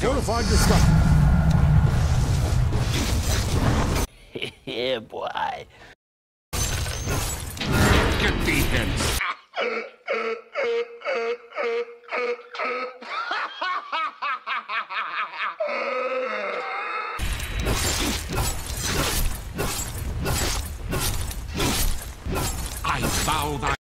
Fortified your structure. yeah, boy. Get thee hence. I bow thy